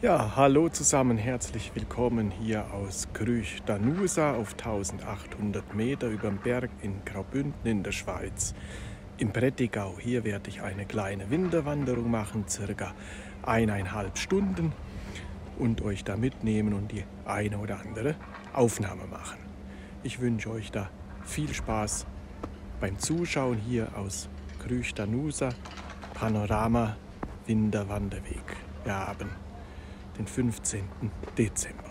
Ja, hallo zusammen, herzlich willkommen hier aus Grüch Danusa auf 1800 Meter über dem Berg in Graubünden in der Schweiz. Im Prättigau, hier werde ich eine kleine Winterwanderung machen, circa eineinhalb Stunden und euch da mitnehmen und die eine oder andere Aufnahme machen. Ich wünsche euch da viel Spaß beim Zuschauen hier aus Grüch Danusa, Panorama Winterwanderweg. Wir haben den 15. Dezember.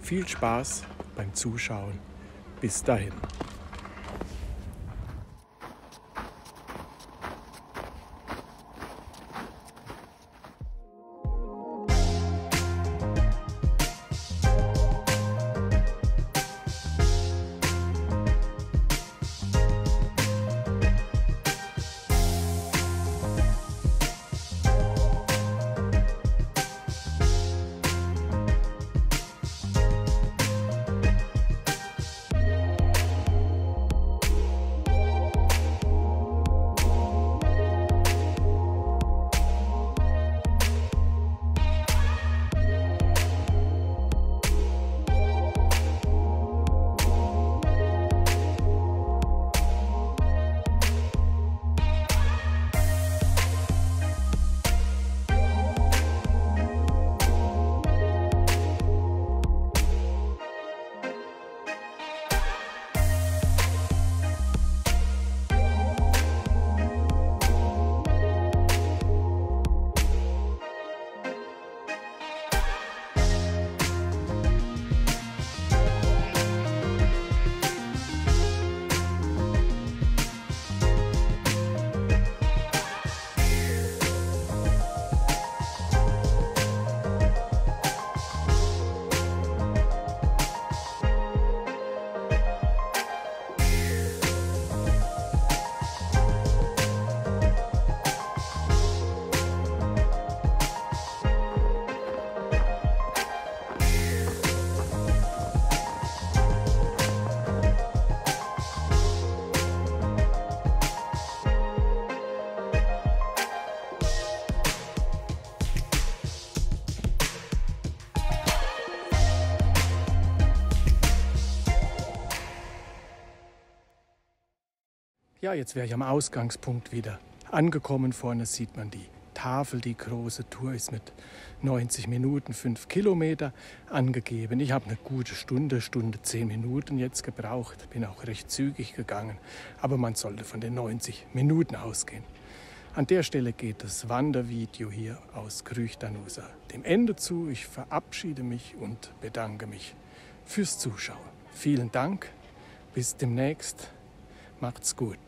Viel Spaß beim Zuschauen. Bis dahin. Ja, jetzt wäre ich am Ausgangspunkt wieder angekommen. Vorne sieht man die Tafel. Die große Tour ist mit 90 Minuten, 5 Kilometer angegeben. Ich habe eine gute Stunde, Stunde 10 Minuten jetzt gebraucht. Bin auch recht zügig gegangen. Aber man sollte von den 90 Minuten ausgehen. An der Stelle geht das Wandervideo hier aus Krüchdanusa dem Ende zu. Ich verabschiede mich und bedanke mich fürs Zuschauen. Vielen Dank. Bis demnächst. Macht's gut.